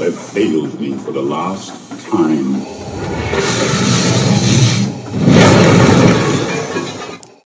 Have failed me for the last time.